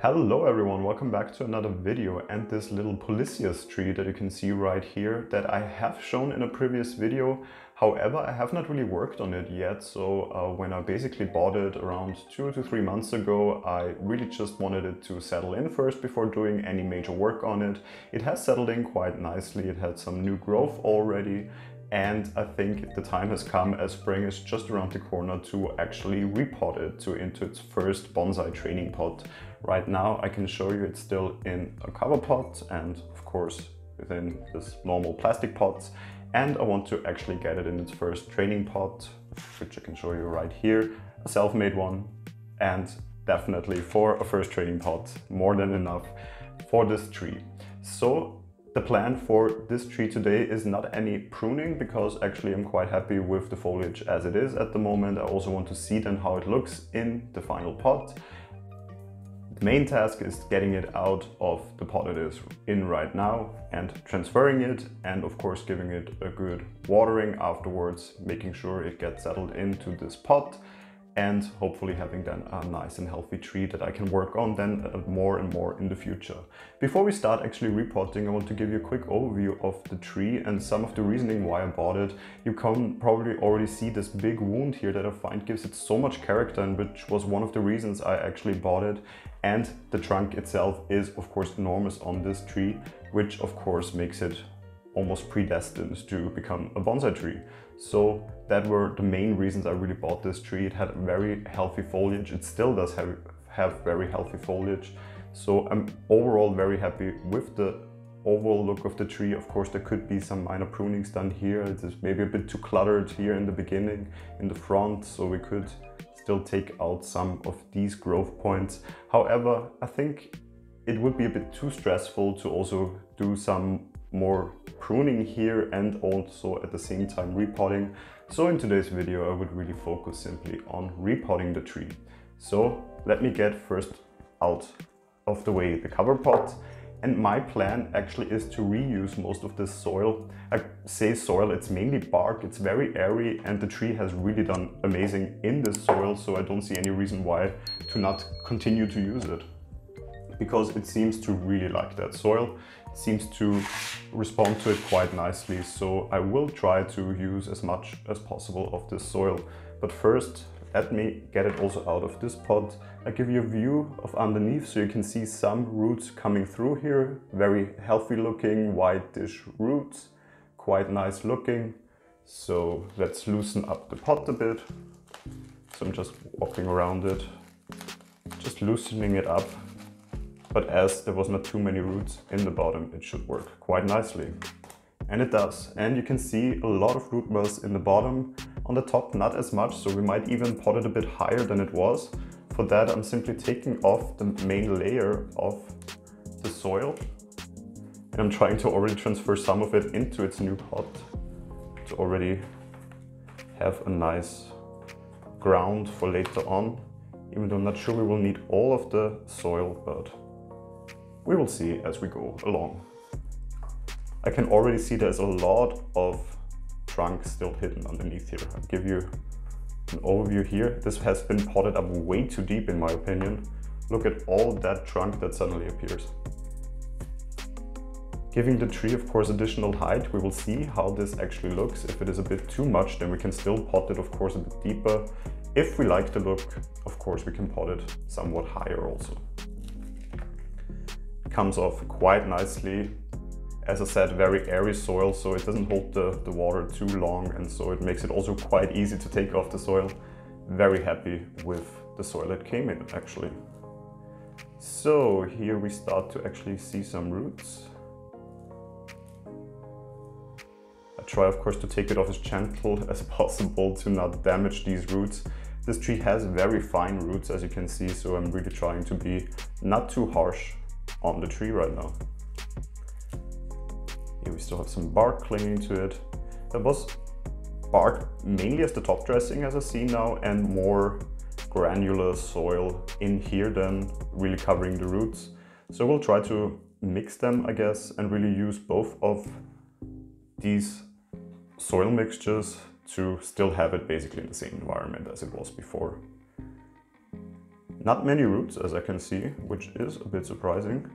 Hello everyone, welcome back to another video and this little Polyscias tree that you can see right here that I have shown in a previous video. However, I have not really worked on it yet, so uh, when I basically bought it around two to three months ago, I really just wanted it to settle in first before doing any major work on it. It has settled in quite nicely, it had some new growth already and I think the time has come as spring is just around the corner to actually repot it to into its first bonsai training pot. Right now I can show you it's still in a cover pot and of course within this normal plastic pots and I want to actually get it in its first training pot which I can show you right here, a self-made one and definitely for a first training pot more than enough for this tree. So the plan for this tree today is not any pruning because actually I'm quite happy with the foliage as it is at the moment. I also want to see then how it looks in the final pot. The main task is getting it out of the pot it is in right now and transferring it and of course giving it a good watering afterwards, making sure it gets settled into this pot and hopefully having then a nice and healthy tree that I can work on then more and more in the future. Before we start actually repotting, I want to give you a quick overview of the tree and some of the reasoning why I bought it. You can probably already see this big wound here that I find gives it so much character and which was one of the reasons I actually bought it. And the trunk itself is of course enormous on this tree, which of course makes it almost predestined to become a bonsai tree. So that were the main reasons I really bought this tree. It had very healthy foliage. It still does have, have very healthy foliage. So I'm overall very happy with the overall look of the tree. Of course, there could be some minor prunings done here. It is maybe a bit too cluttered here in the beginning, in the front. So we could still take out some of these growth points. However, I think it would be a bit too stressful to also do some more pruning here and also at the same time repotting. So in today's video I would really focus simply on repotting the tree. So let me get first out of the way the cover pot and my plan actually is to reuse most of this soil. I say soil, it's mainly bark, it's very airy and the tree has really done amazing in this soil so I don't see any reason why to not continue to use it because it seems to really like that soil seems to respond to it quite nicely. So I will try to use as much as possible of this soil. But first, let me get it also out of this pot. I give you a view of underneath so you can see some roots coming through here. Very healthy looking whitish roots, quite nice looking. So let's loosen up the pot a bit. So I'm just walking around it, just loosening it up but as there was not too many roots in the bottom, it should work quite nicely. And it does. And you can see a lot of root wells in the bottom. On the top, not as much, so we might even pot it a bit higher than it was. For that, I'm simply taking off the main layer of the soil. And I'm trying to already transfer some of it into its new pot to already have a nice ground for later on. Even though I'm not sure we will need all of the soil, but we will see as we go along. I can already see there's a lot of trunk still hidden underneath here. I'll give you an overview here. This has been potted up way too deep in my opinion. Look at all that trunk that suddenly appears. Giving the tree, of course, additional height, we will see how this actually looks. If it is a bit too much, then we can still pot it, of course, a bit deeper. If we like the look, of course, we can pot it somewhat higher also comes off quite nicely. As I said, very airy soil, so it doesn't hold the, the water too long, and so it makes it also quite easy to take off the soil. Very happy with the soil that came in, actually. So here we start to actually see some roots. I try, of course, to take it off as gentle as possible to not damage these roots. This tree has very fine roots, as you can see, so I'm really trying to be not too harsh on the tree right now. Here we still have some bark clinging to it. There was bark mainly as the top dressing as I see now and more granular soil in here than really covering the roots. So we'll try to mix them I guess and really use both of these soil mixtures to still have it basically in the same environment as it was before. Not many roots as I can see, which is a bit surprising,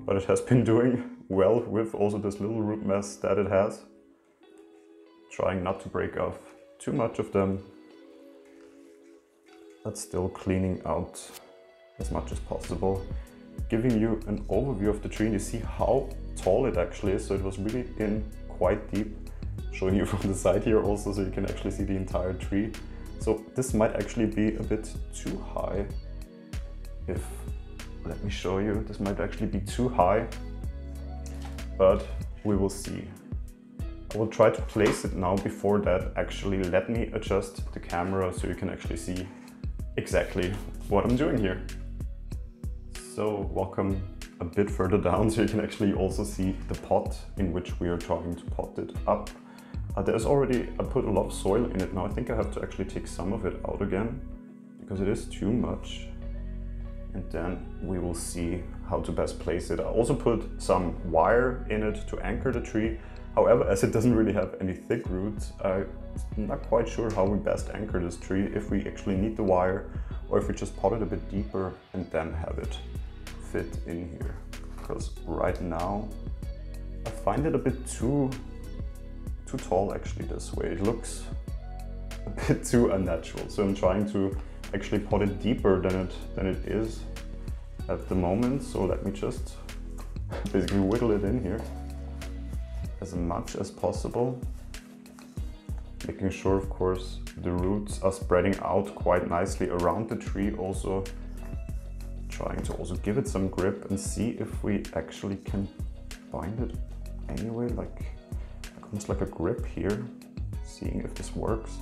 but it has been doing well with also this little root mess that it has. Trying not to break off too much of them, but still cleaning out as much as possible. Giving you an overview of the tree and you see how tall it actually is. So it was really in quite deep. Showing you from the side here also so you can actually see the entire tree. So this might actually be a bit too high. If, let me show you, this might actually be too high, but we will see. I will try to place it now before that actually let me adjust the camera so you can actually see exactly what I'm doing here. So welcome a bit further down so you can actually also see the pot in which we are trying to pot it up. Uh, there's already, I put a lot of soil in it now. I think I have to actually take some of it out again because it is too much. And then we will see how to best place it. I also put some wire in it to anchor the tree. However, as it doesn't really have any thick roots, I'm not quite sure how we best anchor this tree, if we actually need the wire or if we just pot it a bit deeper and then have it fit in here. Because right now, I find it a bit too, too tall actually this way. It looks a bit too unnatural. So I'm trying to actually pot it deeper than it, than it is at the moment. So let me just basically wiggle it in here as much as possible. Making sure, of course, the roots are spreading out quite nicely around the tree. Also trying to also give it some grip and see if we actually can bind it anyway, like almost like a grip here, seeing if this works.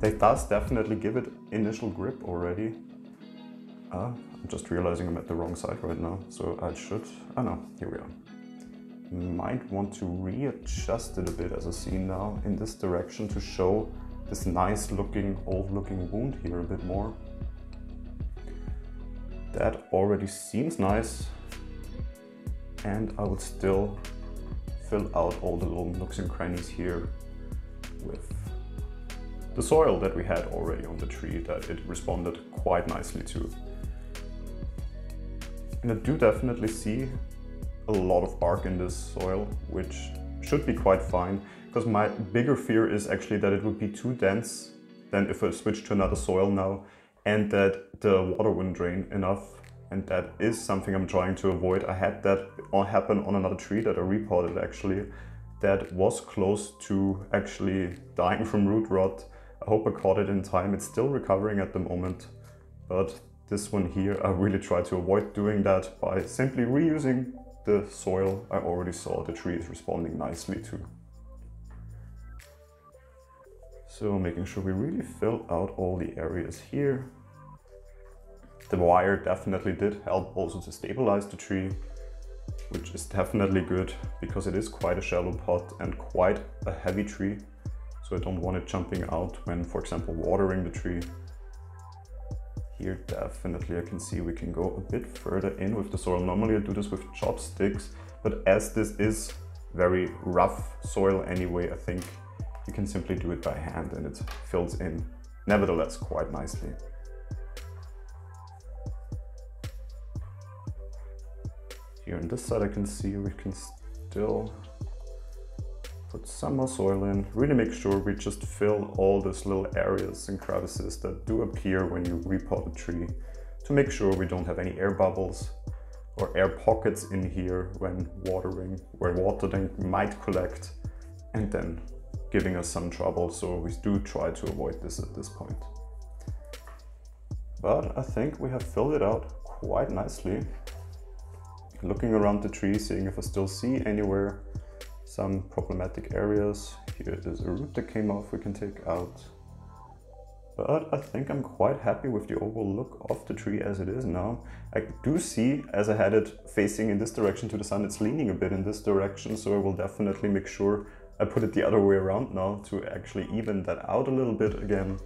They does definitely give it initial grip already. Uh, I'm just realizing I'm at the wrong side right now, so I should, oh no, here we are might want to readjust it a bit as I see now in this direction to show this nice looking, old looking wound here a bit more. That already seems nice and I would still fill out all the little nooks and crannies here with the soil that we had already on the tree that it responded quite nicely to. And I do definitely see a lot of bark in this soil, which should be quite fine, because my bigger fear is actually that it would be too dense than if I switch to another soil now, and that the water wouldn't drain enough. And that is something I'm trying to avoid. I had that happen on another tree that I repotted actually, that was close to actually dying from root rot. I hope I caught it in time. It's still recovering at the moment, but this one here, I really try to avoid doing that by simply reusing the soil I already saw the tree is responding nicely to. So making sure we really fill out all the areas here. The wire definitely did help also to stabilize the tree, which is definitely good because it is quite a shallow pot and quite a heavy tree. So I don't want it jumping out when, for example, watering the tree. Here definitely I can see we can go a bit further in with the soil. Normally I do this with chopsticks, but as this is very rough soil anyway, I think you can simply do it by hand and it fills in nevertheless quite nicely. Here on this side I can see we can still put some more soil in, really make sure we just fill all those little areas and crevices that do appear when you repot a tree to make sure we don't have any air bubbles or air pockets in here when watering, where water then might collect and then giving us some trouble. So we do try to avoid this at this point. But I think we have filled it out quite nicely. Looking around the tree, seeing if I still see anywhere some problematic areas. Here is a root that came off we can take out. But I think I'm quite happy with the overall look of the tree as it is now. I do see, as I had it facing in this direction to the sun, it's leaning a bit in this direction, so I will definitely make sure I put it the other way around now to actually even that out a little bit again.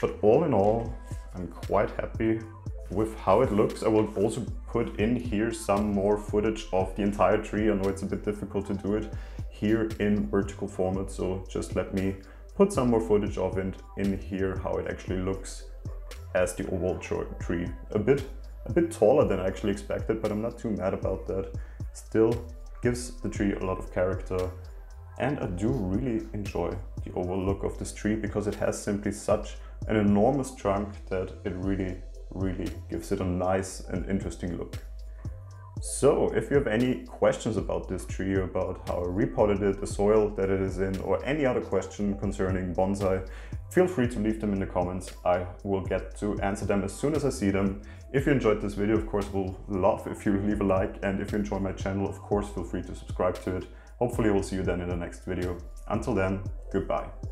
But all in all, I'm quite happy with how it looks. I will also put in here some more footage of the entire tree. I know it's a bit difficult to do it here in vertical format, so just let me put some more footage of it in here, how it actually looks as the oval tree. A bit, a bit taller than I actually expected, but I'm not too mad about that. Still gives the tree a lot of character and I do really enjoy the overall look of this tree because it has simply such an enormous trunk that it really, really gives it a nice and interesting look. So if you have any questions about this tree, about how I repotted it, the soil that it is in, or any other question concerning bonsai, feel free to leave them in the comments. I will get to answer them as soon as I see them. If you enjoyed this video, of course, we'll love if you leave a like. And if you enjoy my channel, of course, feel free to subscribe to it. Hopefully I will see you then in the next video. Until then, goodbye.